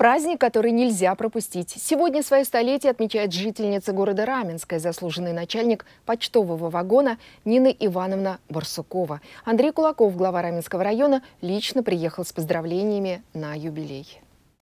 Праздник, который нельзя пропустить. Сегодня свое столетие отмечает жительница города Раменская, заслуженный начальник почтового вагона Нина Ивановна Барсукова. Андрей Кулаков, глава Раменского района, лично приехал с поздравлениями на юбилей.